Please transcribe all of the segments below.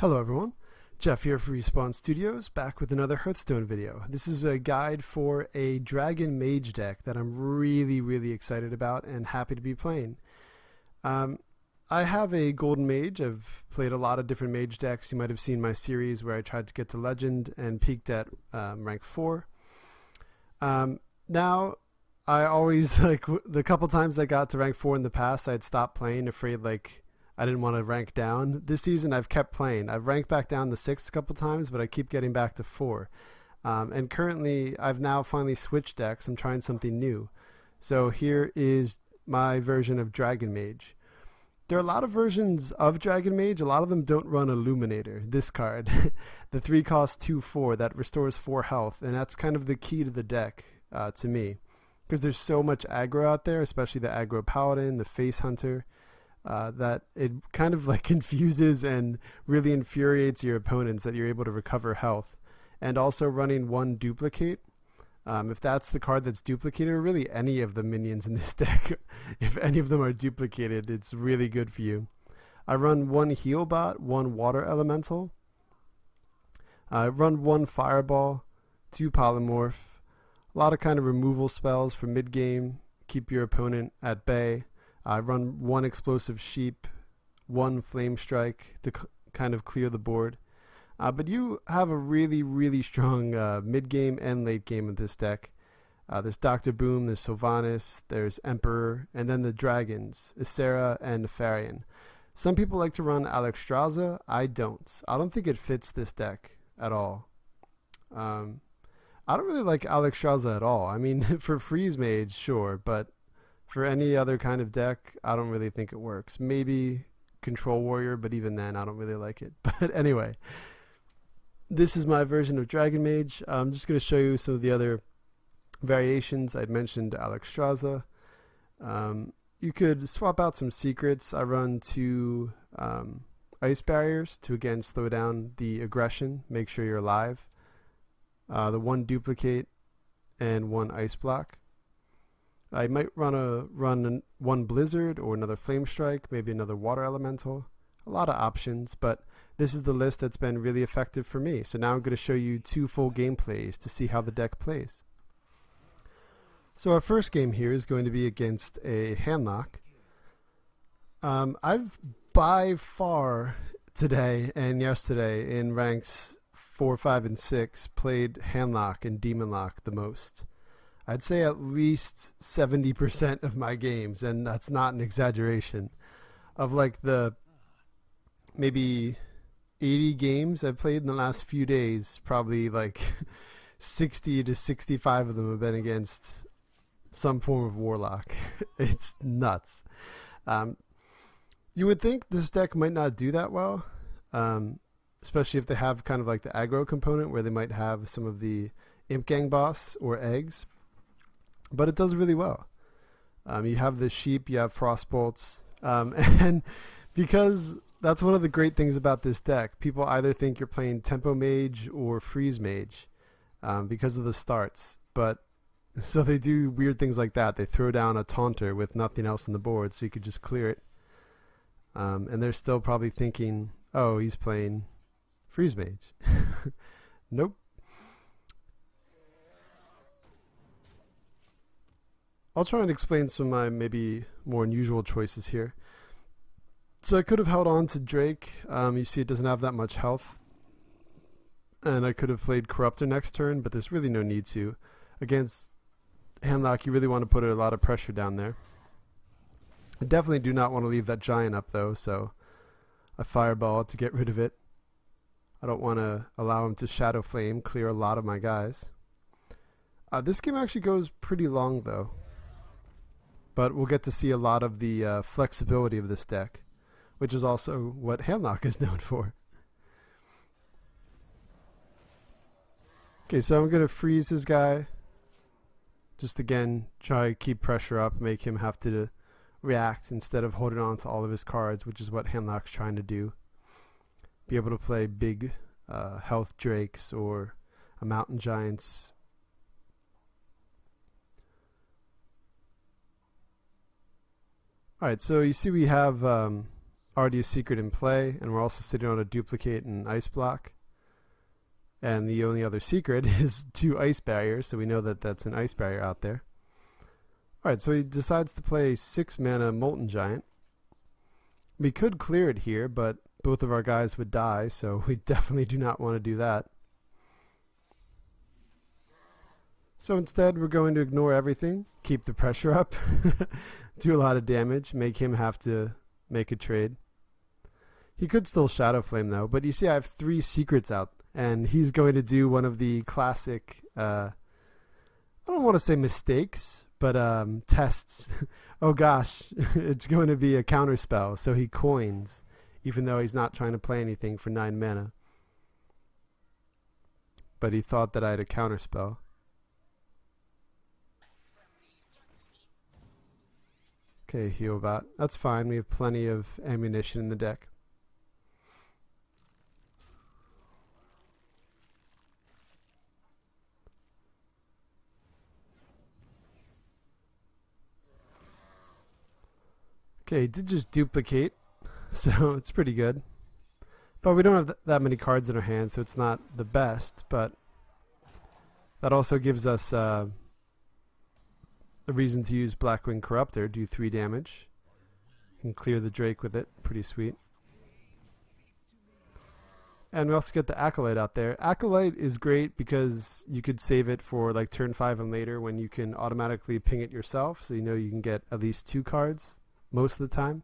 Hello everyone, Jeff here for Respawn Studios, back with another Hearthstone video. This is a guide for a Dragon Mage deck that I'm really, really excited about and happy to be playing. Um, I have a Golden Mage. I've played a lot of different Mage decks. You might have seen my series where I tried to get to Legend and peaked at um, rank 4. Um, now, I always, like, the couple times I got to rank 4 in the past, I'd stop playing, afraid, like, I didn't want to rank down. This season, I've kept playing. I've ranked back down to six a couple times, but I keep getting back to four. Um, and currently, I've now finally switched decks. I'm trying something new. So here is my version of Dragon Mage. There are a lot of versions of Dragon Mage. A lot of them don't run Illuminator. This card, the three cost two four that restores four health, and that's kind of the key to the deck uh, to me, because there's so much aggro out there, especially the aggro paladin, the face hunter uh, that it kind of like confuses and really infuriates your opponents that you're able to recover health. And also running one duplicate. Um, if that's the card that's duplicated, or really any of the minions in this deck, if any of them are duplicated, it's really good for you. I run one heal bot, one water elemental. I run one fireball, two polymorph, a lot of kind of removal spells for mid game, keep your opponent at bay. I run one explosive sheep, one flame strike to kind of clear the board. Uh, but you have a really, really strong uh, mid game and late game of this deck. Uh, there's Doctor Boom, there's Sylvanas, there's Emperor, and then the dragons, Ysera and Nefarian. Some people like to run Alexstrasza. I don't. I don't think it fits this deck at all. Um, I don't really like Alexstrasza at all. I mean, for Freeze Mage, sure, but for any other kind of deck, I don't really think it works. Maybe Control Warrior, but even then, I don't really like it. But anyway, this is my version of Dragon Mage. I'm just going to show you some of the other variations. I'd mentioned Alexstrasza. Um, you could swap out some secrets. I run two um, ice barriers to again slow down the aggression, make sure you're alive. Uh, the one duplicate and one ice block. I might run a run one blizzard or another flame strike, maybe another water elemental. A lot of options, but this is the list that's been really effective for me. So now I'm going to show you two full gameplays to see how the deck plays. So our first game here is going to be against a Handlock. Um, I've by far today and yesterday in ranks 4, 5, and 6 played Handlock and Demonlock the most. I'd say at least 70% of my games, and that's not an exaggeration, of like the maybe 80 games I've played in the last few days, probably like 60 to 65 of them have been against some form of Warlock. it's nuts. Um, you would think this deck might not do that well, um, especially if they have kind of like the aggro component where they might have some of the Imp Gang boss or eggs but it does really well. Um, you have the sheep, you have frostbolts, um, and because that's one of the great things about this deck. People either think you're playing tempo mage or freeze mage um, because of the starts, but so they do weird things like that. They throw down a taunter with nothing else on the board, so you could just clear it. Um, and they're still probably thinking, "Oh, he's playing freeze mage." nope. I'll try and explain some of my maybe more unusual choices here. So I could have held on to Drake. Um, you see, it doesn't have that much health. And I could have played Corruptor next turn, but there's really no need to. Against Handlock, you really want to put a lot of pressure down there. I definitely do not want to leave that giant up, though, so a fireball to get rid of it. I don't want to allow him to Shadow Flame, clear a lot of my guys. Uh, this game actually goes pretty long, though but we'll get to see a lot of the uh, flexibility of this deck, which is also what Handlock is known for. Okay, so I'm going to freeze this guy. Just again, try to keep pressure up, make him have to react instead of holding on to all of his cards, which is what Handlock's trying to do. Be able to play big uh, health drakes or a mountain giants All right, so you see we have um, already a secret in play, and we're also sitting on a duplicate and ice block. And the only other secret is two ice barriers, so we know that that's an ice barrier out there. Alright, so he decides to play 6 mana Molten Giant. We could clear it here, but both of our guys would die, so we definitely do not want to do that. So instead, we're going to ignore everything, keep the pressure up, do a lot of damage, make him have to make a trade. He could still Shadow Flame though, but you see I have three secrets out, and he's going to do one of the classic, uh, I don't want to say mistakes, but um, tests. oh gosh, it's going to be a counter spell, so he coins, even though he's not trying to play anything for 9 mana. But he thought that I had a counter spell. Okay, Healbot. That's fine. We have plenty of ammunition in the deck. Okay, he did just duplicate, so it's pretty good. But we don't have th that many cards in our hand, so it's not the best, but that also gives us uh, a reason to use Blackwing Corruptor, do 3 damage. Can clear the Drake with it, pretty sweet. And we also get the Acolyte out there. Acolyte is great because you could save it for like turn 5 and later when you can automatically ping it yourself, so you know you can get at least two cards most of the time.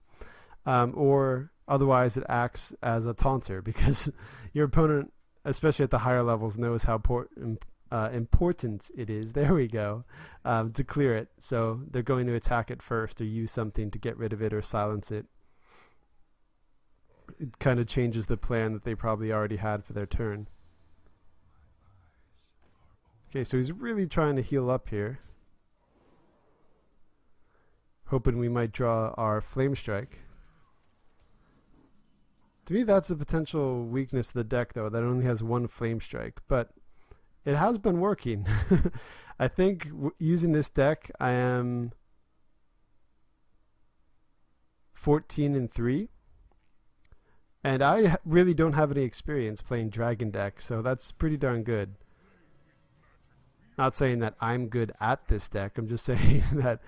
Um, or otherwise, it acts as a taunter because your opponent, especially at the higher levels, knows how uh, important it is. There we go. Um, to clear it, so they're going to attack it first or use something to get rid of it or silence it. It kind of changes the plan that they probably already had for their turn. Okay, so he's really trying to heal up here hoping we might draw our Flame Strike. To me, that's a potential weakness of the deck, though, that only has one Flame Strike. But it has been working. I think using this deck, I am 14 and 3. And I really don't have any experience playing Dragon deck, so that's pretty darn good. Not saying that I'm good at this deck, I'm just saying that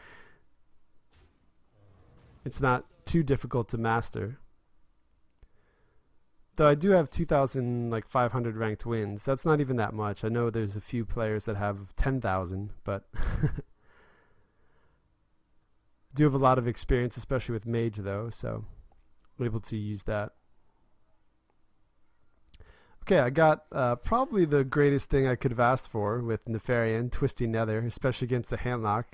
it's not too difficult to master. Though I do have 2,000 like 500 ranked wins. That's not even that much. I know there's a few players that have 10,000, but do have a lot of experience, especially with Mage though, so I'm able to use that. Okay, I got uh, probably the greatest thing I could have asked for with Nefarian, Twisting Nether, especially against the Handlock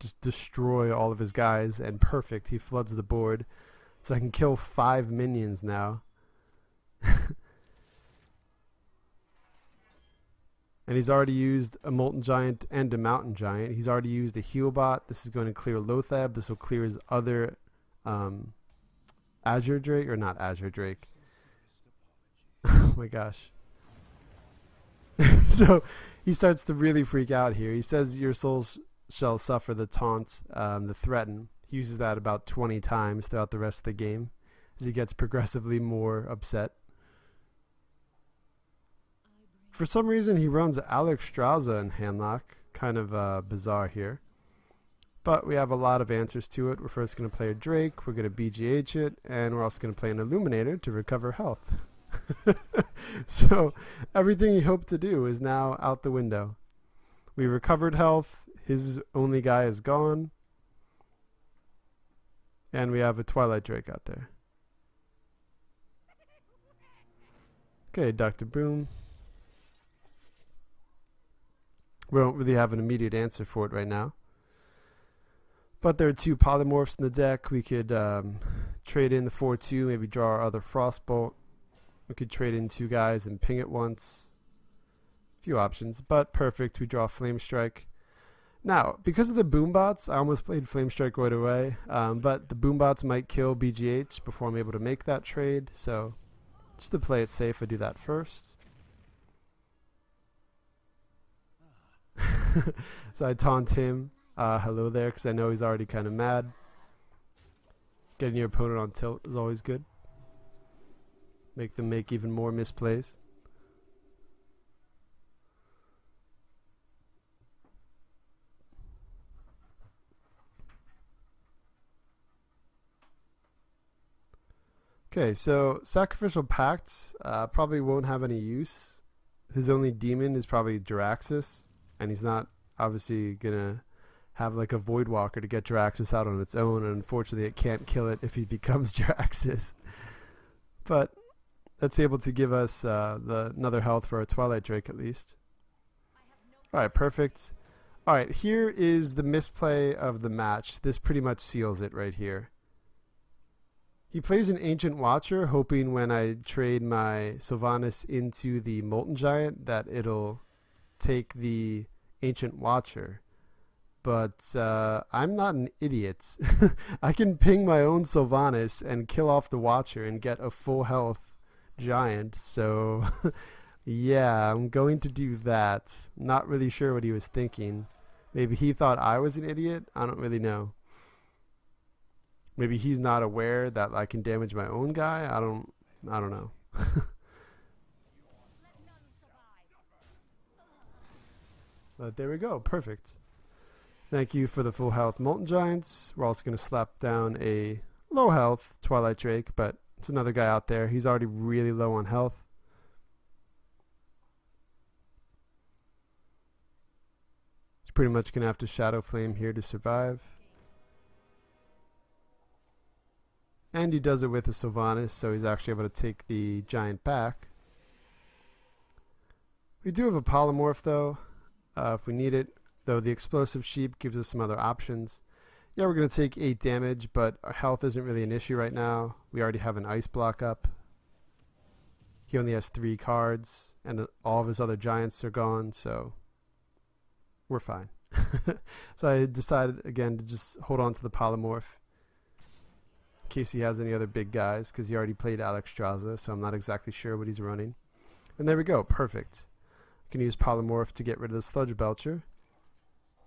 just destroy all of his guys, and perfect, he floods the board. So I can kill five minions now. and he's already used a Molten Giant and a Mountain Giant. He's already used a Healbot. This is going to clear Loatheb. This will clear his other um, Azure Drake, or not Azure Drake. oh my gosh. so he starts to really freak out here. He says your soul's shall suffer the taunt, um, the threaten. He uses that about 20 times throughout the rest of the game as he gets progressively more upset. For some reason, he runs Alex Alexstrasza in Handlock. Kind of uh, bizarre here. But we have a lot of answers to it. We're first going to play a Drake, we're going to BGH it, and we're also going to play an Illuminator to recover health. so everything he hoped to do is now out the window. We recovered health, his only guy is gone. And we have a Twilight Drake out there. Okay, Dr. Boom. We don't really have an immediate answer for it right now. But there are two polymorphs in the deck. We could um, trade in the 4-2, maybe draw our other Frostbolt. We could trade in two guys and ping it once. Few options, but perfect. We draw Flame Strike. Now, because of the boombots, I almost played Flame Strike right away, um, but the boombots might kill BGH before I'm able to make that trade, so just to play it safe, I do that first. so I taunt him, uh, hello there, because I know he's already kind of mad. Getting your opponent on tilt is always good. Make them make even more misplays. Okay, so Sacrificial Pact uh, probably won't have any use. His only demon is probably Jaraxxus, and he's not obviously gonna have like a Voidwalker to get Jaraxxus out on its own, and unfortunately it can't kill it if he becomes Jaraxxus. But that's able to give us uh, the another health for a Twilight Drake at least. Alright, perfect. Alright, here is the misplay of the match. This pretty much seals it right here. He plays an Ancient Watcher, hoping when I trade my Sylvanas into the Molten Giant that it'll take the Ancient Watcher. But uh, I'm not an idiot. I can ping my own Sylvanas and kill off the Watcher and get a full health Giant. So, yeah, I'm going to do that. Not really sure what he was thinking. Maybe he thought I was an idiot. I don't really know. Maybe he's not aware that I can damage my own guy. I don't. I don't know. but there we go. Perfect. Thank you for the full health Molten Giants. We're also going to slap down a low health Twilight Drake, but it's another guy out there. He's already really low on health. He's pretty much going to have to Shadow Flame here to survive. And he does it with a Sylvanas, so he's actually able to take the giant back. We do have a polymorph though, uh, if we need it, though the explosive sheep gives us some other options. Yeah, we're going to take 8 damage, but our health isn't really an issue right now. We already have an ice block up. He only has 3 cards, and all of his other giants are gone, so we're fine. so I decided again to just hold on to the polymorph in case he has any other big guys, because he already played Alexstrasza, so I'm not exactly sure what he's running. And there we go, perfect. Can use Polymorph to get rid of the Sludge Belcher,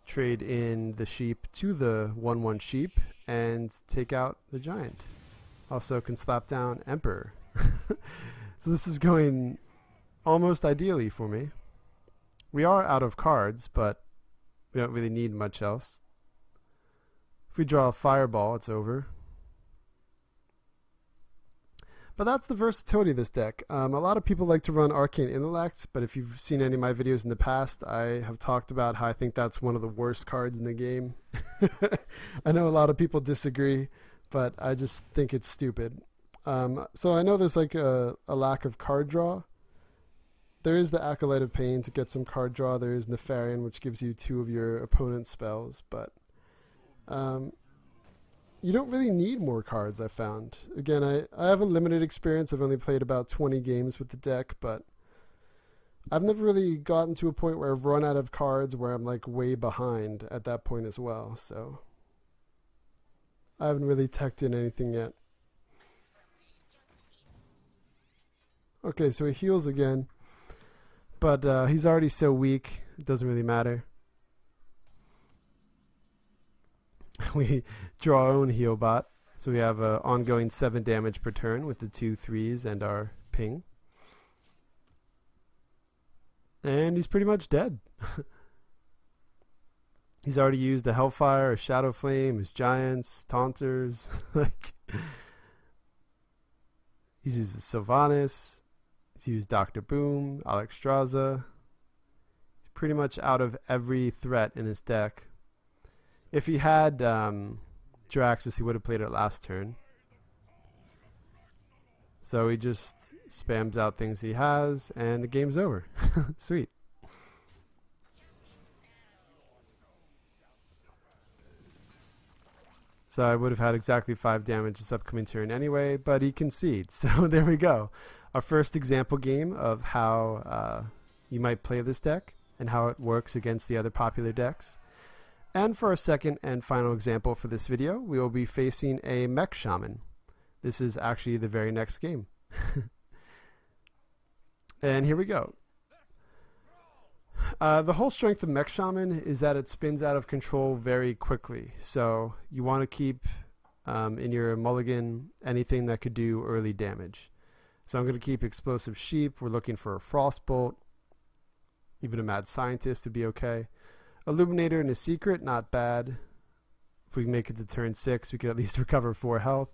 trade in the sheep to the 1-1 sheep, and take out the giant. Also can slap down Emperor. so this is going almost ideally for me. We are out of cards, but we don't really need much else. If we draw a Fireball, it's over. But that's the versatility of this deck. Um, a lot of people like to run Arcane Intellect, but if you've seen any of my videos in the past, I have talked about how I think that's one of the worst cards in the game. I know a lot of people disagree, but I just think it's stupid. Um, so I know there's like a, a lack of card draw. There is the Acolyte of Pain to get some card draw. There is Nefarian, which gives you two of your opponent's spells, but um, you don't really need more cards, I found. Again, I, I have a limited experience. I've only played about 20 games with the deck, but I've never really gotten to a point where I've run out of cards where I'm like way behind at that point as well, so I haven't really teched in anything yet. Okay, so he heals again, but uh, he's already so weak, it doesn't really matter. we draw our own heal bot. So we have an ongoing 7 damage per turn with the two threes and our ping. And he's pretty much dead. he's already used the Hellfire, a Shadow Flame, his Giants, Taunters. like He's used the Sylvanas. He's used Dr. Boom, Alexstrasza. He's pretty much out of every threat in his deck. If he had um, Jaraxxus, he would have played it last turn. So he just spams out things he has, and the game's over. Sweet. So I would have had exactly 5 damage this upcoming turn anyway, but he concedes. So there we go. Our first example game of how uh, you might play this deck and how it works against the other popular decks. And for our second and final example for this video, we will be facing a Mech Shaman. This is actually the very next game. and here we go. Uh, the whole strength of Mech Shaman is that it spins out of control very quickly. So you want to keep um, in your mulligan anything that could do early damage. So I'm going to keep Explosive Sheep. We're looking for a Frostbolt. Even a Mad Scientist would be okay. Illuminator and a Secret, not bad. If we make it to turn 6, we could at least recover 4 health.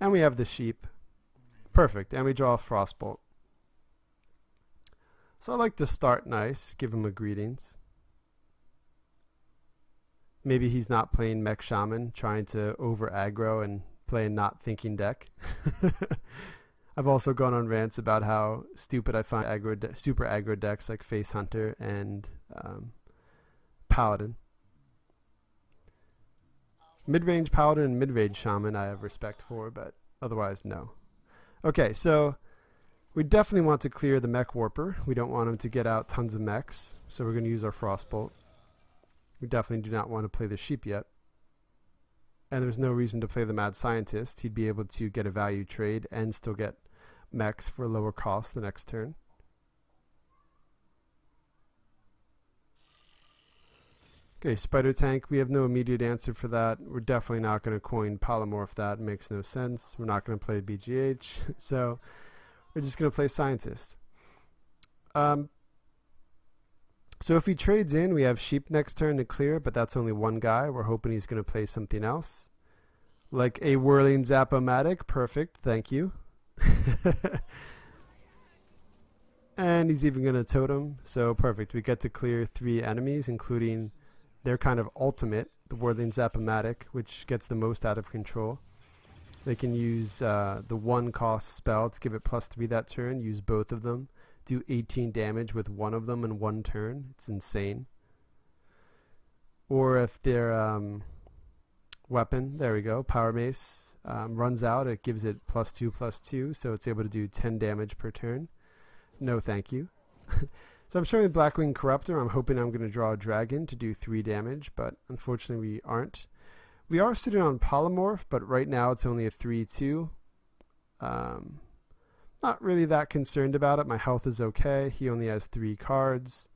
And we have the Sheep. Perfect. And we draw a Frostbolt. So I like to start nice, give him a greetings. Maybe he's not playing Mech Shaman, trying to over aggro and play a not thinking deck. I've also gone on rants about how stupid I find aggro de- super aggro decks like Face Hunter and um, Paladin. Mid range Paladin and mid range Shaman I have respect for, but otherwise, no. Okay, so we definitely want to clear the Mech Warper. We don't want him to get out tons of mechs, so we're going to use our Frostbolt. We definitely do not want to play the Sheep yet. And there's no reason to play the Mad Scientist. He'd be able to get a value trade and still get mechs for lower cost the next turn. Okay, Spider Tank, we have no immediate answer for that. We're definitely not going to coin Polymorph that. It makes no sense. We're not going to play BGH. so we're just going to play Scientist. Um, so if he trades in, we have Sheep next turn to clear, but that's only one guy. We're hoping he's going to play something else. Like a Whirling Zap-O-Matic. Perfect. Thank you. and he's even going to totem. So perfect. We get to clear three enemies, including their kind of ultimate, the Whirling Zap-O-Matic, which gets the most out of control. They can use uh, the one cost spell to give it plus three that turn, use both of them, do 18 damage with one of them in one turn. It's insane. Or if their um, weapon, there we go, Power Mace, um, runs out, it gives it plus two, plus two, so it's able to do 10 damage per turn. No, thank you. So I'm showing Blackwing Corruptor. I'm hoping I'm going to draw a dragon to do 3 damage, but unfortunately we aren't. We are sitting on Polymorph, but right now it's only a 3-2. Um, not really that concerned about it. My health is okay. He only has 3 cards.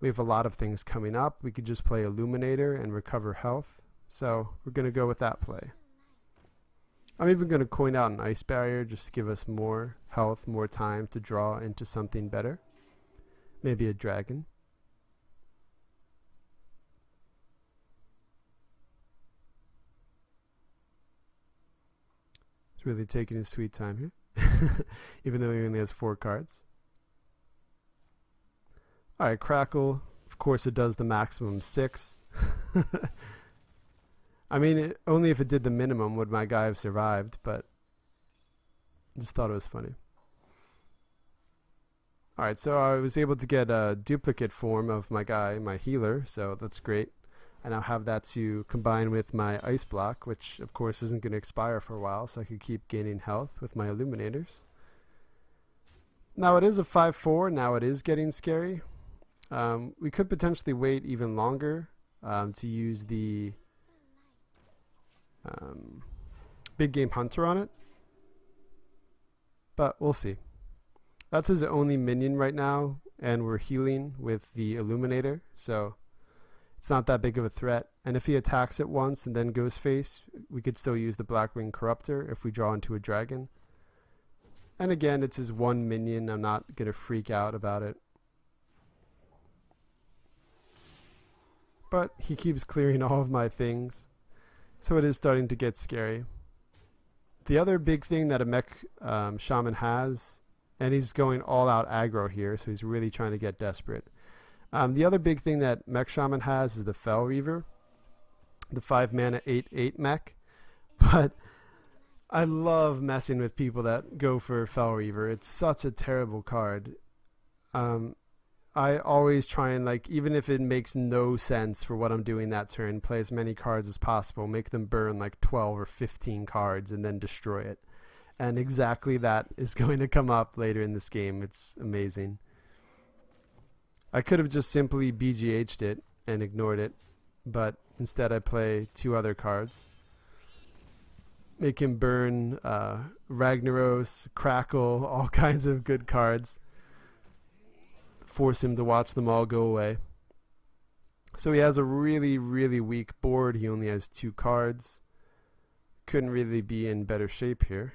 We have a lot of things coming up. We could just play Illuminator and recover health. So we're going to go with that play. I'm even going to coin out an Ice Barrier just to give us more health, more time to draw into something better. Maybe a dragon. He's really taking his sweet time here. Even though he only has four cards. Alright, Crackle. Of course it does the maximum six. I mean, it, only if it did the minimum would my guy have survived, but just thought it was funny. Alright, so I was able to get a duplicate form of my guy, my healer, so that's great. I now have that to combine with my ice block, which of course isn't going to expire for a while, so I can keep gaining health with my illuminators. Now it is a 5-4, now it is getting scary. Um, we could potentially wait even longer um, to use the um, big game hunter on it, but we'll see. That's his only minion right now, and we're healing with the Illuminator, so it's not that big of a threat. And if he attacks it once and then goes face, we could still use the Blackwing Corruptor if we draw into a dragon. And again, it's his one minion. I'm not going to freak out about it. But he keeps clearing all of my things. So it is starting to get scary. The other big thing that a mech um, shaman has and he's going all out aggro here, so he's really trying to get desperate. Um, the other big thing that Mech Shaman has is the Fel Reaver, the 5 mana 8 8 mech. But I love messing with people that go for Fel Reaver. It's such a terrible card. Um, I always try and, like, even if it makes no sense for what I'm doing that turn, play as many cards as possible, make them burn like 12 or 15 cards, and then destroy it and exactly that is going to come up later in this game. It's amazing. I could have just simply BGH'd it and ignored it, but instead I play two other cards. Make him burn uh, Ragnaros, Crackle, all kinds of good cards. Force him to watch them all go away. So he has a really, really weak board. He only has two cards. Couldn't really be in better shape here.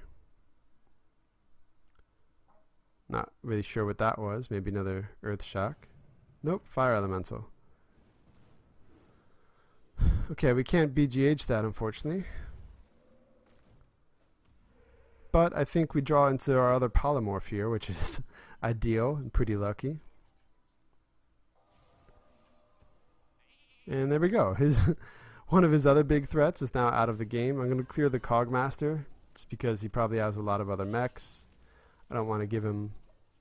Not really sure what that was. Maybe another Earth Shock. Nope, Fire Elemental. Okay, we can't BGH that, unfortunately. But I think we draw into our other polymorph here, which is ideal and pretty lucky. And there we go. His one of his other big threats is now out of the game. I'm going to clear the Cogmaster just because he probably has a lot of other mechs. I don't want to give him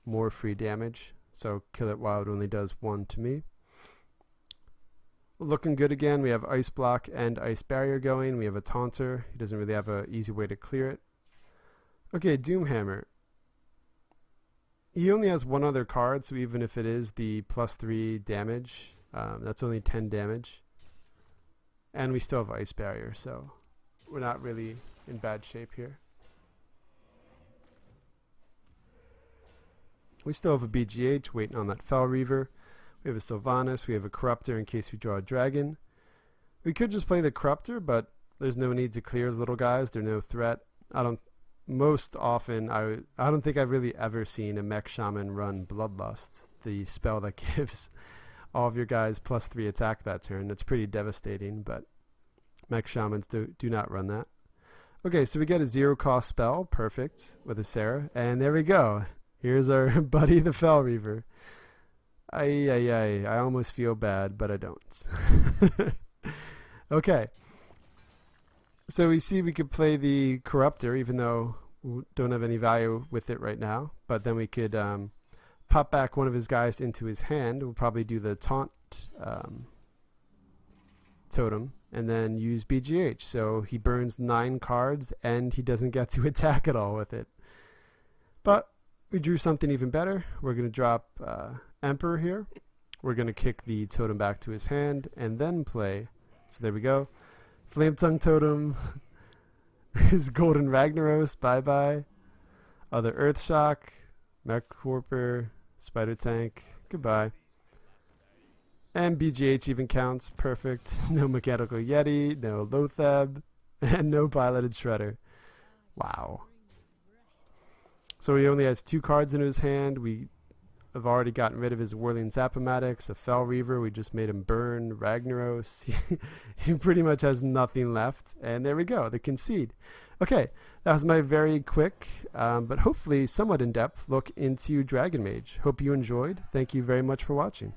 more free damage, so kill it it only does one to me. Looking good again. We have Ice Block and Ice Barrier going. We have a Taunter. He doesn't really have an easy way to clear it. Okay, Doomhammer. He only has one other card, so even if it is the plus 3 damage, um, that's only 10 damage. And we still have Ice Barrier, so we're not really in bad shape here. We still have a BGH waiting on that Fel Reaver. We have a Sylvanas. We have a Corruptor in case we draw a Dragon. We could just play the Corruptor, but there's no need to clear as little guys. They're no threat. I don't. Most often, I I don't think I've really ever seen a Mech Shaman run Bloodlust, the spell that gives all of your guys plus three attack that turn. It's pretty devastating, but Mech Shamans do do not run that. Okay, so we get a zero cost spell, perfect, with a Ysera, and there we go. Here's our buddy the Fel Reaver. Ay, ay, ay. I almost feel bad, but I don't. okay. So we see we could play the Corruptor, even though we don't have any value with it right now. But then we could um, pop back one of his guys into his hand. We'll probably do the Taunt um, Totem and then use BGH. So he burns nine cards and he doesn't get to attack at all with it. But we drew something even better. We're going to drop uh, Emperor here. We're going to kick the totem back to his hand and then play. So there we go. Flame Tongue Totem. his Golden Ragnaros. Bye bye. Other Earth Shock. Mech Warper. Spider Tank. Goodbye. And BGH even counts. Perfect. No Mechanical Yeti. No Loatheb. And no Piloted Shredder. Wow. So he only has two cards in his hand. We have already gotten rid of his Whirling Zap-O-Matics, a Fel Reaver. We just made him burn Ragnaros. he pretty much has nothing left. And there we go, the concede. Okay, that was my very quick, um, but hopefully somewhat in depth look into Dragon Mage. Hope you enjoyed. Thank you very much for watching.